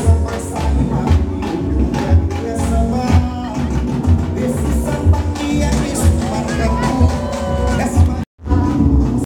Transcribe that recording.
precisa passar